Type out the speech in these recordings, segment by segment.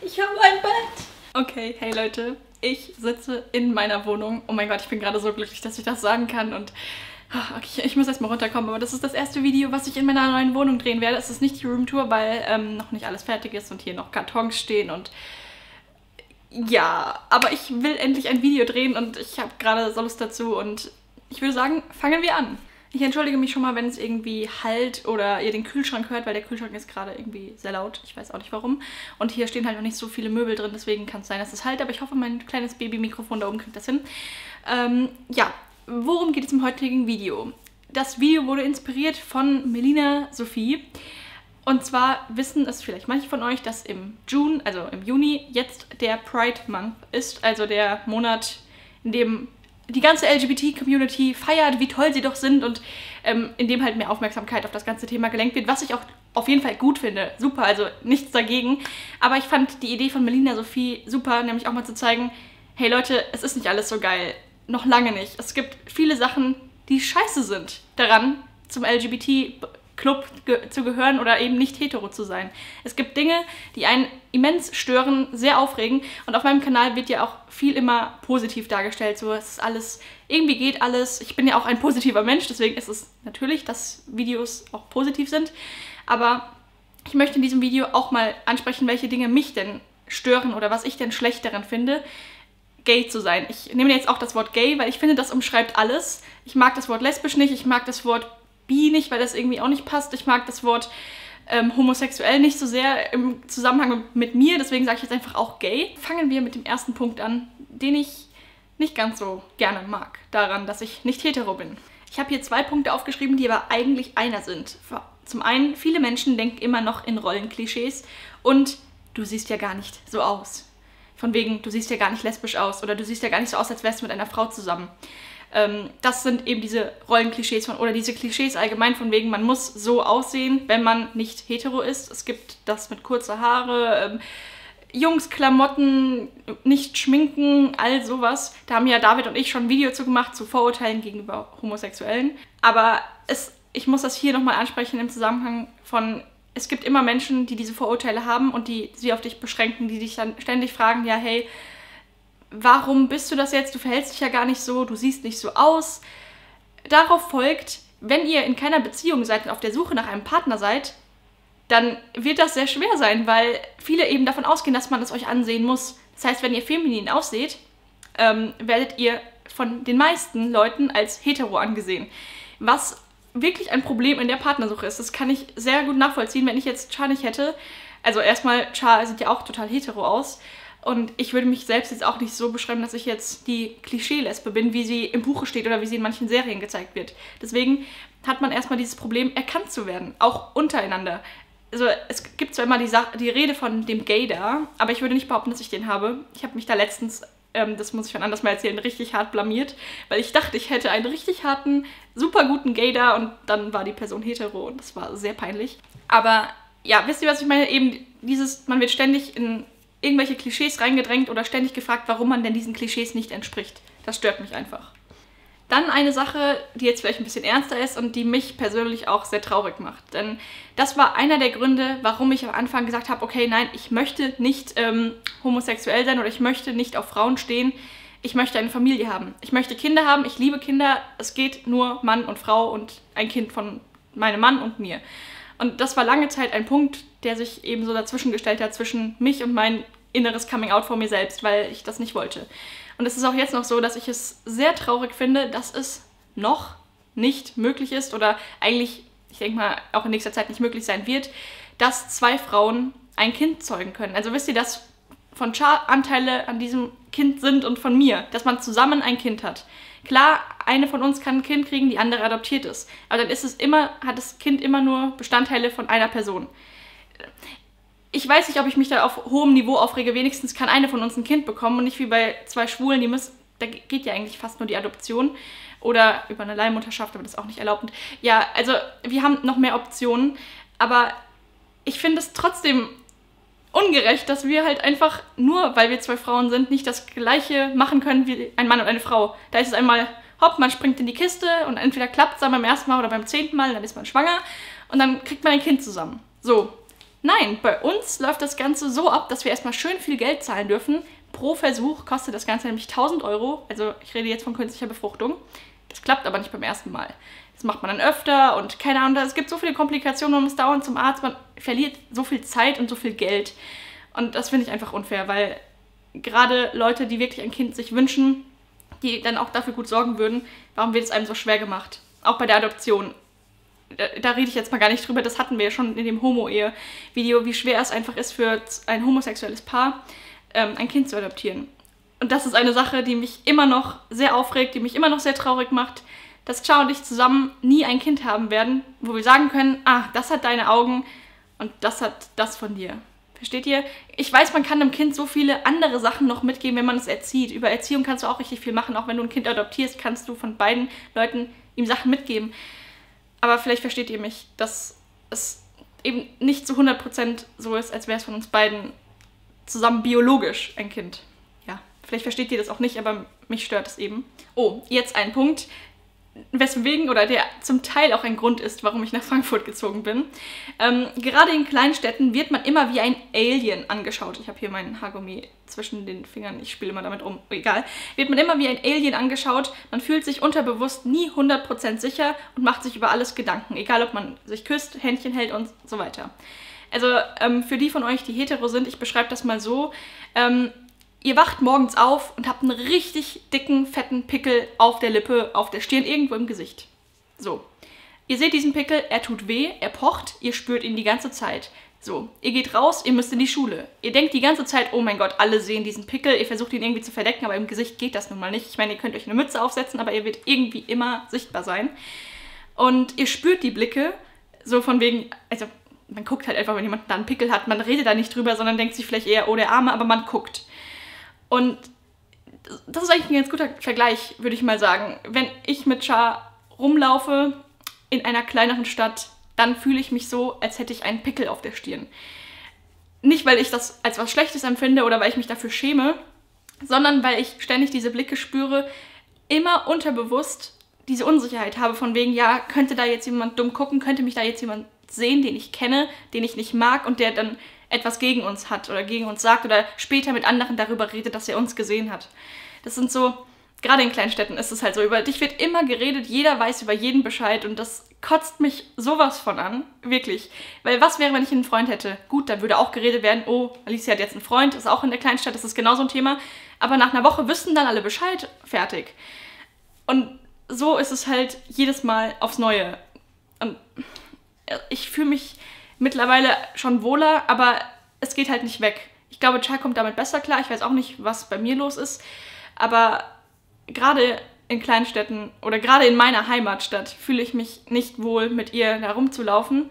Ich habe ein Bett. Okay, hey Leute, ich sitze in meiner Wohnung. Oh mein Gott, ich bin gerade so glücklich, dass ich das sagen kann und ah, okay, ich muss erstmal runterkommen, aber das ist das erste Video, was ich in meiner neuen Wohnung drehen werde. Es ist nicht die Roomtour, weil ähm, noch nicht alles fertig ist und hier noch Kartons stehen und ja, aber ich will endlich ein Video drehen und ich habe gerade so Lust dazu und ich würde sagen, fangen wir an. Ich entschuldige mich schon mal, wenn es irgendwie halt oder ihr den Kühlschrank hört, weil der Kühlschrank ist gerade irgendwie sehr laut. Ich weiß auch nicht warum. Und hier stehen halt noch nicht so viele Möbel drin, deswegen kann es sein, dass es halt. Aber ich hoffe, mein kleines Babymikrofon da oben kriegt das hin. Ähm, ja, worum geht es im heutigen Video? Das Video wurde inspiriert von Melina Sophie. Und zwar wissen es vielleicht manche von euch, dass im June, also im Juni, jetzt der Pride Month ist. Also der Monat, in dem die ganze LGBT-Community feiert, wie toll sie doch sind und ähm, in dem halt mehr Aufmerksamkeit auf das ganze Thema gelenkt wird, was ich auch auf jeden Fall gut finde. Super, also nichts dagegen. Aber ich fand die Idee von Melina Sophie super, nämlich auch mal zu zeigen, hey Leute, es ist nicht alles so geil. Noch lange nicht. Es gibt viele Sachen, die scheiße sind daran, zum LGBT Club ge zu gehören oder eben nicht hetero zu sein. Es gibt Dinge, die einen immens stören, sehr aufregen und auf meinem Kanal wird ja auch viel immer positiv dargestellt. So, es ist alles, irgendwie geht alles. Ich bin ja auch ein positiver Mensch, deswegen ist es natürlich, dass Videos auch positiv sind. Aber ich möchte in diesem Video auch mal ansprechen, welche Dinge mich denn stören oder was ich denn schlecht daran finde, gay zu sein. Ich nehme jetzt auch das Wort gay, weil ich finde, das umschreibt alles. Ich mag das Wort lesbisch nicht, ich mag das Wort bi nicht, weil das irgendwie auch nicht passt. Ich mag das Wort ähm, homosexuell nicht so sehr im Zusammenhang mit mir, deswegen sage ich jetzt einfach auch gay. Fangen wir mit dem ersten Punkt an, den ich nicht ganz so gerne mag, daran, dass ich nicht hetero bin. Ich habe hier zwei Punkte aufgeschrieben, die aber eigentlich einer sind. Zum einen, viele Menschen denken immer noch in Rollenklischees und du siehst ja gar nicht so aus. Von wegen, du siehst ja gar nicht lesbisch aus oder du siehst ja gar nicht so aus, als wärst du mit einer Frau zusammen. Ähm, das sind eben diese Rollenklischees von, oder diese Klischees allgemein von wegen, man muss so aussehen, wenn man nicht hetero ist. Es gibt das mit kurzer Haare, ähm, Jungsklamotten, nicht schminken, all sowas. Da haben ja David und ich schon ein Video zu gemacht, zu Vorurteilen gegenüber Homosexuellen. Aber es, ich muss das hier nochmal ansprechen im Zusammenhang von, es gibt immer Menschen, die diese Vorurteile haben und die sie auf dich beschränken, die dich dann ständig fragen, ja, hey, warum bist du das jetzt? Du verhältst dich ja gar nicht so, du siehst nicht so aus. Darauf folgt, wenn ihr in keiner Beziehung seid und auf der Suche nach einem Partner seid, dann wird das sehr schwer sein, weil viele eben davon ausgehen, dass man es euch ansehen muss. Das heißt, wenn ihr feminin ausseht, ähm, werdet ihr von den meisten Leuten als hetero angesehen. Was wirklich ein Problem in der Partnersuche ist. Das kann ich sehr gut nachvollziehen, wenn ich jetzt Char nicht hätte. Also erstmal, Char sieht ja auch total hetero aus. Und ich würde mich selbst jetzt auch nicht so beschreiben, dass ich jetzt die Klischee-Lesbe bin, wie sie im Buche steht oder wie sie in manchen Serien gezeigt wird. Deswegen hat man erstmal dieses Problem, erkannt zu werden, auch untereinander. Also es gibt zwar immer die, die Rede von dem Gay da, aber ich würde nicht behaupten, dass ich den habe. Ich habe mich da letztens, ähm, das muss ich schon anders mal erzählen, richtig hart blamiert, weil ich dachte, ich hätte einen richtig harten, super guten Gay da und dann war die Person hetero und das war sehr peinlich. Aber ja, wisst ihr, was ich meine? Eben dieses, man wird ständig in irgendwelche Klischees reingedrängt oder ständig gefragt, warum man denn diesen Klischees nicht entspricht. Das stört mich einfach. Dann eine Sache, die jetzt vielleicht ein bisschen ernster ist und die mich persönlich auch sehr traurig macht. Denn das war einer der Gründe, warum ich am Anfang gesagt habe, okay, nein, ich möchte nicht ähm, homosexuell sein oder ich möchte nicht auf Frauen stehen. Ich möchte eine Familie haben. Ich möchte Kinder haben. Ich liebe Kinder. Es geht nur Mann und Frau und ein Kind von meinem Mann und mir. Und das war lange Zeit ein Punkt, der sich eben so dazwischen gestellt hat, zwischen mich und mein inneres Coming-out vor mir selbst, weil ich das nicht wollte. Und es ist auch jetzt noch so, dass ich es sehr traurig finde, dass es noch nicht möglich ist oder eigentlich, ich denke mal, auch in nächster Zeit nicht möglich sein wird, dass zwei Frauen ein Kind zeugen können. Also wisst ihr, dass von Char Anteile an diesem Kind sind und von mir, dass man zusammen ein Kind hat. Klar, eine von uns kann ein Kind kriegen, die andere adoptiert ist. Aber dann ist es immer, hat das Kind immer nur Bestandteile von einer Person. Ich weiß nicht, ob ich mich da auf hohem Niveau aufrege. Wenigstens kann eine von uns ein Kind bekommen und nicht wie bei zwei Schwulen, die müssen, da geht ja eigentlich fast nur die Adoption oder über eine Leihmutterschaft, aber das ist auch nicht erlaubt. Ja, also wir haben noch mehr Optionen, aber ich finde es trotzdem ungerecht, dass wir halt einfach nur, weil wir zwei Frauen sind, nicht das gleiche machen können wie ein Mann und eine Frau. Da ist es einmal, hopp, man springt in die Kiste und entweder klappt es dann beim ersten Mal oder beim zehnten Mal, dann ist man schwanger und dann kriegt man ein Kind zusammen. So. Nein, bei uns läuft das Ganze so ab, dass wir erstmal schön viel Geld zahlen dürfen. Pro Versuch kostet das Ganze nämlich 1000 Euro. Also ich rede jetzt von künstlicher Befruchtung. Das klappt aber nicht beim ersten Mal. Das macht man dann öfter und keine Ahnung, es gibt so viele Komplikationen, man muss dauernd zum Arzt, man verliert so viel Zeit und so viel Geld. Und das finde ich einfach unfair, weil gerade Leute, die wirklich ein Kind sich wünschen, die dann auch dafür gut sorgen würden, warum wird es einem so schwer gemacht? Auch bei der Adoption. Da, rede ich jetzt mal gar nicht drüber, das hatten wir ja schon in dem Homo-Ehe-Video, wie schwer es einfach ist für ein homosexuelles Paar, ähm, ein Kind zu adoptieren. Und das ist eine Sache, die mich immer noch sehr aufregt, die mich immer noch sehr traurig macht, dass Cha und ich zusammen nie ein Kind haben werden, wo wir sagen können, ah, das hat deine Augen und das hat das von dir. Versteht ihr? Ich weiß, man kann einem Kind so viele andere Sachen noch mitgeben, wenn man es erzieht. Über Erziehung kannst du auch richtig viel machen. Auch wenn du ein Kind adoptierst, kannst du von beiden Leuten ihm Sachen mitgeben. Aber vielleicht versteht ihr mich, dass es eben nicht zu 100% so ist, als wäre es von uns beiden zusammen biologisch ein Kind. Ja, vielleicht versteht ihr das auch nicht, aber mich stört es eben. Oh, jetzt ein Punkt, weswegen oder der zum Teil auch ein Grund ist, warum ich nach Frankfurt gezogen bin. Ähm, gerade in Kleinstädten wird man immer wie ein Alien angeschaut. Ich habe hier meinen Haargummi zwischen den Fingern, ich spiele immer damit rum, egal. Wird man immer wie ein Alien angeschaut, man fühlt sich unterbewusst nie 100% sicher und macht sich über alles Gedanken, egal ob man sich küsst, Händchen hält und so weiter. Also ähm, für die von euch, die hetero sind, ich beschreibe das mal so, ähm, Ihr wacht morgens auf und habt einen richtig dicken, fetten Pickel auf der Lippe, auf der Stirn, irgendwo im Gesicht. So. Ihr seht diesen Pickel, er tut weh, er pocht, ihr spürt ihn die ganze Zeit. So, ihr geht raus, ihr müsst in die Schule. Ihr denkt die ganze Zeit, oh mein Gott, alle sehen diesen Pickel. Ihr versucht ihn irgendwie zu verdecken, aber im Gesicht geht das nun mal nicht. Ich meine, ihr könnt euch eine Mütze aufsetzen, aber ihr wird irgendwie immer sichtbar sein. Und ihr spürt die Blicke, so von wegen, also man guckt halt einfach, wenn jemand da einen Pickel hat. Man redet da nicht drüber, sondern denkt sich vielleicht eher, oh der Arme, aber man guckt. Und das ist eigentlich ein ganz guter Vergleich, würde ich mal sagen. Wenn ich mit Char rumlaufe in einer kleineren Stadt, dann fühle ich mich so, als hätte ich einen Pickel auf der Stirn. Nicht, weil ich das als was Schlechtes empfinde oder weil ich mich dafür schäme, sondern weil ich ständig diese Blicke spüre, immer unterbewusst diese Unsicherheit habe von wegen, ja, könnte da jetzt jemand dumm gucken, könnte mich da jetzt jemand sehen, den ich kenne, den ich nicht mag und der dann etwas gegen uns hat oder gegen uns sagt oder später mit anderen darüber redet, dass er uns gesehen hat. Das sind so, gerade in Kleinstädten ist es halt so, über dich wird immer geredet, jeder weiß über jeden Bescheid und das kotzt mich sowas von an, wirklich. Weil was wäre, wenn ich einen Freund hätte? Gut, dann würde auch geredet werden, oh, Alicia hat jetzt einen Freund, ist auch in der Kleinstadt, das ist genauso ein Thema. Aber nach einer Woche wüssten dann alle Bescheid, fertig. Und so ist es halt jedes Mal aufs Neue. Und ich fühle mich mittlerweile schon wohler, aber es geht halt nicht weg. Ich glaube, Char kommt damit besser klar. Ich weiß auch nicht, was bei mir los ist. Aber gerade in Kleinstädten oder gerade in meiner Heimatstadt fühle ich mich nicht wohl, mit ihr herumzulaufen.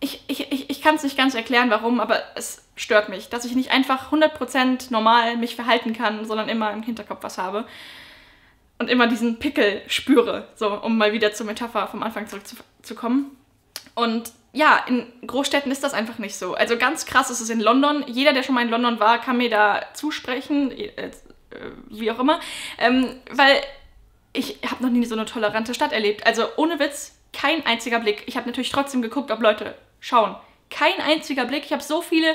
Ich, ich, ich, ich kann es nicht ganz erklären, warum, aber es stört mich, dass ich nicht einfach 100% normal mich verhalten kann, sondern immer im Hinterkopf was habe. Und immer diesen Pickel spüre, so um mal wieder zur Metapher vom Anfang zurückzukommen. Und ja, in Großstädten ist das einfach nicht so. Also ganz krass ist es in London. Jeder, der schon mal in London war, kann mir da zusprechen, äh, äh wie auch immer. Ähm, weil ich habe noch nie so eine tolerante Stadt erlebt. Also ohne Witz, kein einziger Blick. Ich habe natürlich trotzdem geguckt, ob Leute schauen. Kein einziger Blick. Ich habe so viele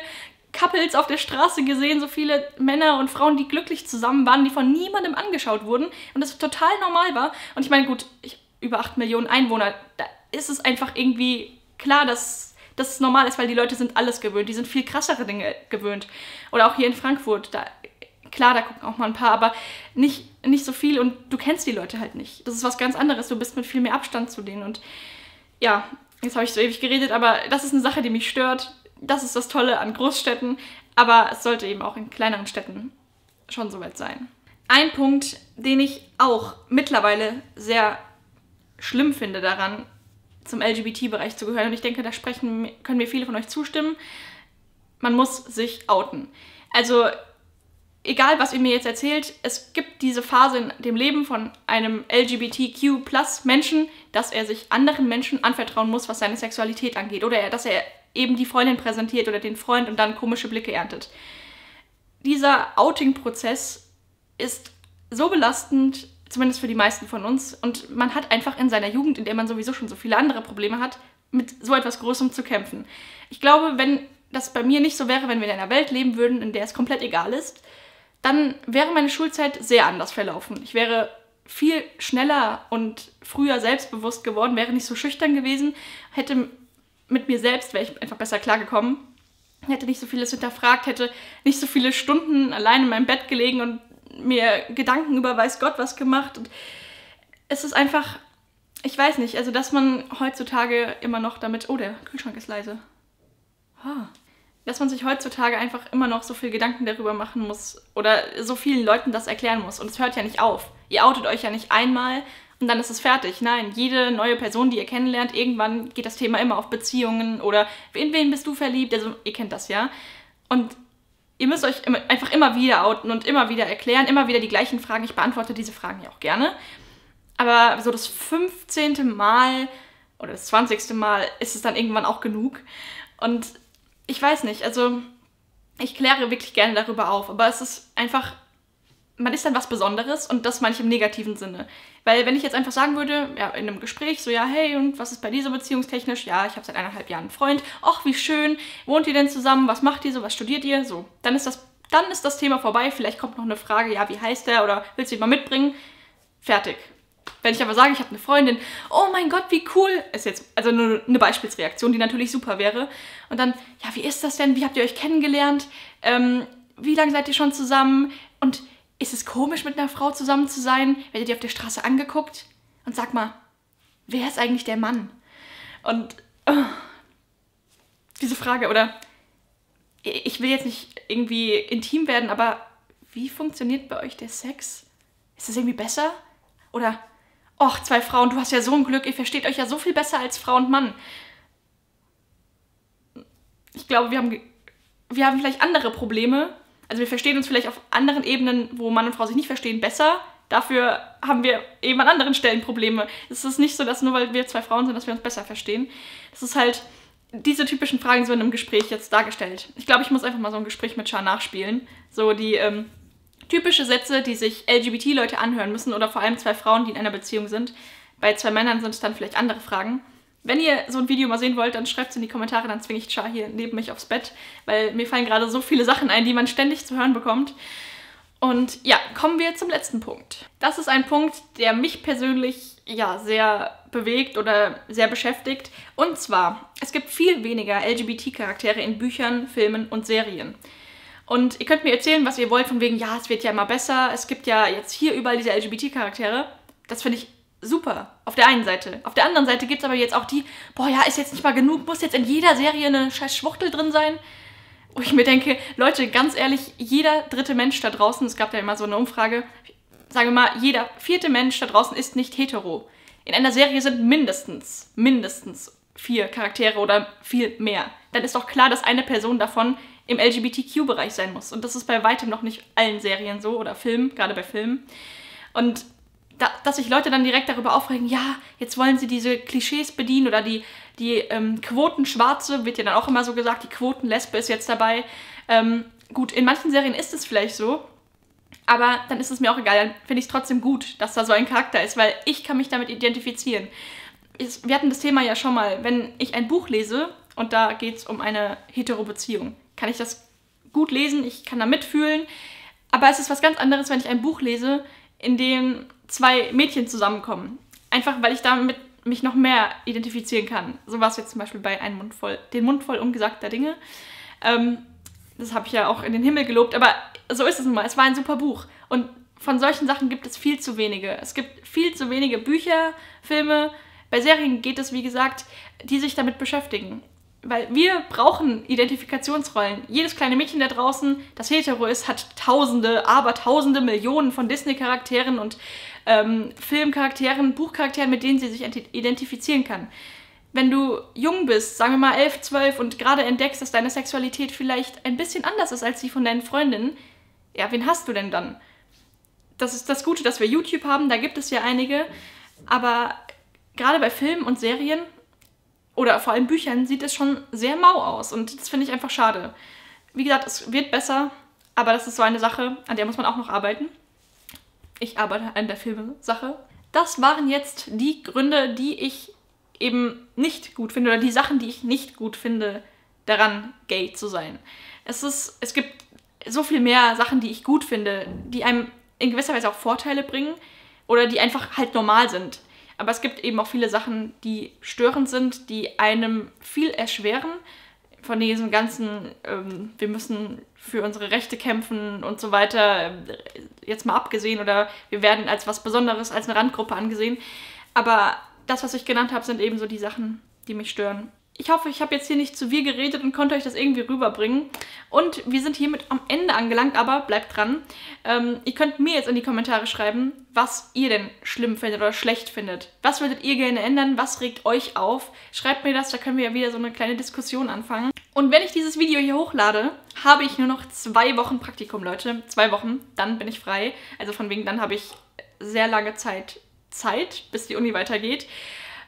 Couples auf der Straße gesehen, so viele Männer und Frauen, die glücklich zusammen waren, die von niemandem angeschaut wurden und das total normal war. Und ich meine, gut, ich, über 8 Millionen Einwohner, da ist es einfach irgendwie klar, dass das normal ist, weil die Leute sind alles gewöhnt. Die sind viel krassere Dinge gewöhnt. Oder auch hier in Frankfurt, da klar, da gucken auch mal ein paar, aber nicht, nicht so viel und du kennst die Leute halt nicht. Das ist was ganz anderes. Du bist mit viel mehr Abstand zu denen. Und ja, jetzt habe ich so ewig geredet, aber das ist eine Sache, die mich stört. Das ist das Tolle an Großstädten, aber es sollte eben auch in kleineren Städten schon soweit sein. Ein Punkt, den ich auch mittlerweile sehr schlimm finde daran, zum LGBT-Bereich zu gehören. Und ich denke, da sprechen, können mir viele von euch zustimmen. Man muss sich outen. Also, egal was ihr mir jetzt erzählt, es gibt diese Phase in dem Leben von einem LGBTQ-Plus-Menschen, dass er sich anderen Menschen anvertrauen muss, was seine Sexualität angeht. Oder dass er eben die Freundin präsentiert oder den Freund und dann komische Blicke erntet. Dieser Outing-Prozess ist so belastend, zumindest für die meisten von uns. Und man hat einfach in seiner Jugend, in der man sowieso schon so viele andere Probleme hat, mit so etwas Großem zu kämpfen. Ich glaube, wenn das bei mir nicht so wäre, wenn wir in einer Welt leben würden, in der es komplett egal ist, dann wäre meine Schulzeit sehr anders verlaufen. Ich wäre viel schneller und früher selbstbewusst geworden, wäre nicht so schüchtern gewesen, hätte mit mir selbst, wäre ich einfach besser klargekommen, hätte nicht so vieles hinterfragt, hätte nicht so viele Stunden allein in meinem Bett gelegen und mir Gedanken über weiß Gott was gemacht. Und es ist einfach, ich weiß nicht, also dass man heutzutage immer noch damit, oh, der Kühlschrank ist leise. Ah. Dass man sich heutzutage einfach immer noch so viel Gedanken darüber machen muss oder so vielen Leuten das erklären muss. Und es hört ja nicht auf. Ihr outet euch ja nicht einmal und dann ist es fertig. Nein, jede neue Person, die ihr kennenlernt, irgendwann geht das Thema immer auf Beziehungen oder in wen bist du verliebt? Also ihr kennt das ja. Und ihr müsst euch immer, einfach immer wieder outen und immer wieder erklären, immer wieder die gleichen Fragen. Ich beantworte diese Fragen ja auch gerne. Aber so das 15. Mal oder das 20. Mal ist es dann irgendwann auch genug. Und ich weiß nicht, also ich kläre wirklich gerne darüber auf, aber es ist einfach, man ist dann was Besonderes und das meine ich im negativen Sinne. Weil wenn ich jetzt einfach sagen würde, ja, in einem Gespräch, so ja, hey, und was ist bei dir so beziehungstechnisch? Ja, ich habe seit eineinhalb Jahren einen Freund. Ach, wie schön. Wohnt ihr denn zusammen? Was macht ihr so? Was studiert ihr? So, dann ist das, dann ist das Thema vorbei. Vielleicht kommt noch eine Frage, ja, wie heißt der? Oder willst du ihn mal mitbringen? Fertig. Wenn ich aber sage, ich habe eine Freundin, oh mein Gott, wie cool, ist jetzt also nur eine Beispielsreaktion, die natürlich super wäre. Und dann, ja, wie ist das denn? Wie habt ihr euch kennengelernt? Ähm, wie lange seid ihr schon zusammen? Und ist es komisch, mit einer Frau zusammen zu sein? Werdet ihr auf der Straße angeguckt? Und sag mal, wer ist eigentlich der Mann? Und oh, diese Frage, oder ich will jetzt nicht irgendwie intim werden, aber wie funktioniert bei euch der Sex? Ist es irgendwie besser? Oder Och, zwei Frauen, du hast ja so ein Glück, ihr versteht euch ja so viel besser als Frau und Mann. Ich glaube, wir haben, wir haben vielleicht andere Probleme. Also wir verstehen uns vielleicht auf anderen Ebenen, wo Mann und Frau sich nicht verstehen, besser. Dafür haben wir eben an anderen Stellen Probleme. Es ist nicht so, dass nur weil wir zwei Frauen sind, dass wir uns besser verstehen. Es ist halt, diese typischen Fragen so in einem Gespräch jetzt dargestellt. Ich glaube, ich muss einfach mal so ein Gespräch mit Char nachspielen. So die, ähm, typische Sätze, die sich LGBT-Leute anhören müssen oder vor allem zwei Frauen, die in einer Beziehung sind. Bei zwei Männern sind es dann vielleicht andere Fragen. Wenn ihr so ein Video mal sehen wollt, dann schreibt es in die Kommentare, dann zwinge ich Char hier neben mich aufs Bett, weil mir fallen gerade so viele Sachen ein, die man ständig zu hören bekommt. Und ja, kommen wir zum letzten Punkt. Das ist ein Punkt, der mich persönlich ja sehr bewegt oder sehr beschäftigt. Und zwar, es gibt viel weniger LGBT-Charaktere in Büchern, Filmen und Serien. Und ihr könnt mir erzählen, was ihr wollt, von wegen, ja, es wird ja immer besser, es gibt ja jetzt hier überall diese LGBT-Charaktere. Das finde ich super, auf der einen Seite. Auf der anderen Seite gibt es aber jetzt auch die, boah, ja, ist jetzt nicht mal genug, muss jetzt in jeder Serie eine scheiß Schwuchtel drin sein. Wo ich mir denke, Leute, ganz ehrlich, jeder dritte Mensch da draußen, es gab ja immer so eine Umfrage, sagen wir mal, jeder vierte Mensch da draußen ist nicht hetero. In einer Serie sind mindestens, mindestens vier Charaktere oder viel mehr. Dann ist doch klar, dass eine Person davon im LGBTQ-Bereich sein muss. Und das ist bei weitem noch nicht allen Serien so oder Filmen, gerade bei Filmen. Und da, dass sich Leute dann direkt darüber aufregen, ja, jetzt wollen sie diese Klischees bedienen oder die, die ähm, Quotenschwarze, wird ja dann auch immer so gesagt, die Quotenlesbe ist jetzt dabei. Ähm, gut, in manchen Serien ist es vielleicht so, aber dann ist es mir auch egal, dann finde ich es trotzdem gut, dass da so ein Charakter ist, weil ich kann mich damit identifizieren. Wir hatten das Thema ja schon mal, wenn ich ein Buch lese und da geht es um eine hetero Beziehung kann ich das gut lesen, ich kann da mitfühlen. Aber es ist was ganz anderes, wenn ich ein Buch lese, in dem zwei Mädchen zusammenkommen. Einfach weil ich damit mich noch mehr identifizieren kann. So war es jetzt zum Beispiel bei Ein Mund voll, Den Mund voll ungesagter Dinge. Ähm, das habe ich ja auch in den Himmel gelobt, aber so ist es nun mal. Es war ein super Buch. Und von solchen Sachen gibt es viel zu wenige. Es gibt viel zu wenige Bücher, Filme. Bei Serien geht es, wie gesagt, die sich damit beschäftigen weil wir brauchen Identifikationsrollen. Jedes kleine Mädchen da draußen, das hetero ist, hat tausende, aber tausende Millionen von Disney-Charakteren und ähm, Filmcharakteren, Buchcharakteren, mit denen sie sich identifizieren kann. Wenn du jung bist, sagen wir mal 11, 12 und gerade entdeckst, dass deine Sexualität vielleicht ein bisschen anders ist als die von deinen Freundinnen, ja, wen hast du denn dann? Das ist das Gute, dass wir YouTube haben, da gibt es ja einige, aber gerade bei Filmen und Serien oder vor allem Büchern sieht es schon sehr mau aus und das finde ich einfach schade. Wie gesagt, es wird besser, aber das ist so eine Sache, an der muss man auch noch arbeiten. Ich arbeite an der Filmsache. Das waren jetzt die Gründe, die ich eben nicht gut finde oder die Sachen, die ich nicht gut finde, daran gay zu sein. Es, ist, es gibt so viel mehr Sachen, die ich gut finde, die einem in gewisser Weise auch Vorteile bringen oder die einfach halt normal sind. Aber es gibt eben auch viele Sachen, die störend sind, die einem viel erschweren. Von diesem ganzen, ähm, wir müssen für unsere Rechte kämpfen und so weiter, äh, jetzt mal abgesehen oder wir werden als was Besonderes, als eine Randgruppe angesehen. Aber das, was ich genannt habe, sind eben so die Sachen, die mich stören. Ich hoffe, ich habe jetzt hier nicht zu viel geredet und konnte euch das irgendwie rüberbringen. Und wir sind hiermit am Ende angelangt, aber bleibt dran. Ähm, ihr könnt mir jetzt in die Kommentare schreiben, was ihr denn schlimm findet oder schlecht findet. Was würdet ihr gerne ändern? Was regt euch auf? Schreibt mir das, da können wir ja wieder so eine kleine Diskussion anfangen. Und wenn ich dieses Video hier hochlade, habe ich nur noch zwei Wochen Praktikum, Leute. Zwei Wochen, dann bin ich frei. Also von wegen, dann habe ich sehr lange Zeit Zeit, bis die Uni weitergeht.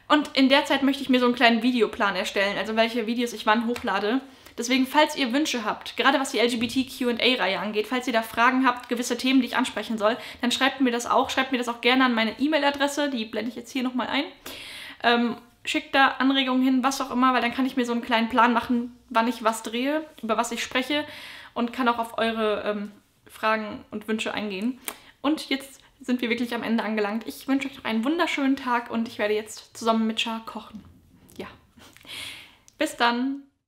Und in der Zeit möchte ich mir so einen kleinen Videoplan erstellen, also welche Videos ich wann hochlade. Deswegen, falls ihr Wünsche habt, gerade was die LGBT-QA-Reihe angeht, falls ihr da Fragen habt, gewisse Themen, die ich ansprechen soll, dann schreibt mir das auch. Schreibt mir das auch gerne an meine E-Mail-Adresse, die blende ich jetzt hier nochmal ein. Ähm, schickt da Anregungen hin, was auch immer, weil dann kann ich mir so einen kleinen Plan machen, wann ich was drehe, über was ich spreche und kann auch auf eure ähm, Fragen und Wünsche eingehen. Und jetzt sind wir wirklich am Ende angelangt. Ich wünsche euch noch einen wunderschönen Tag und ich werde jetzt zusammen mit Char kochen. Ja. Bis dann.